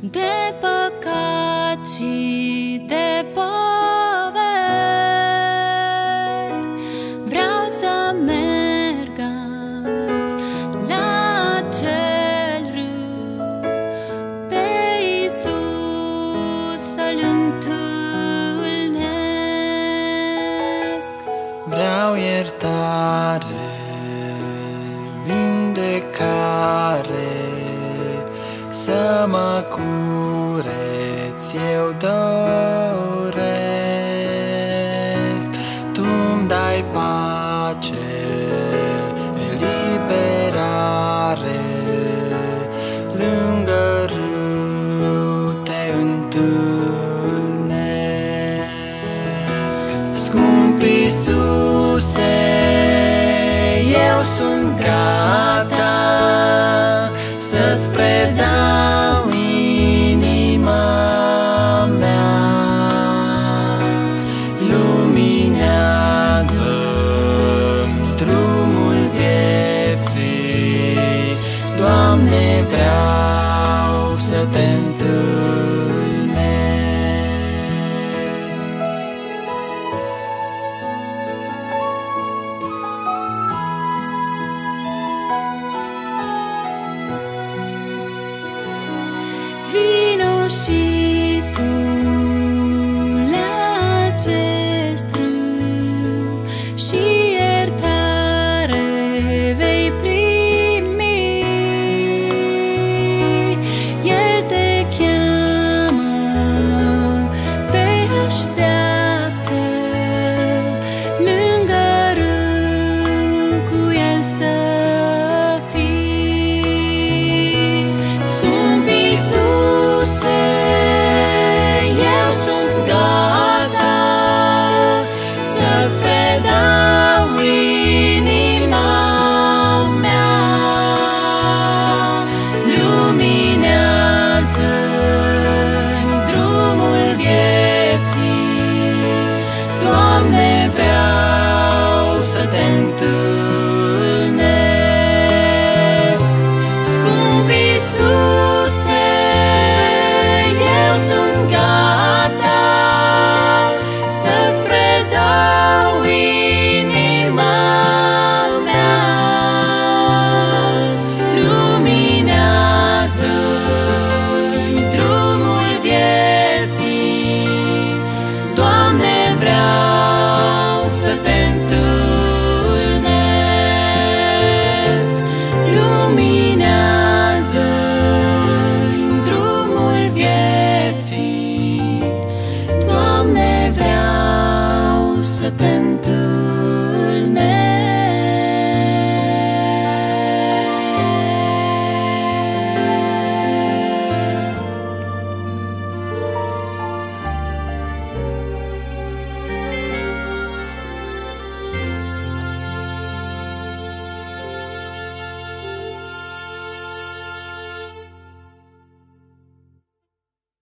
de păcat și de iertare, vindecare, să mă cureți, eu doresc. Tu-mi dai pace, sunt gata Să-ți predau inima mea. Luminează drumul vieții. Doamne, vreau să te Ne vreau that there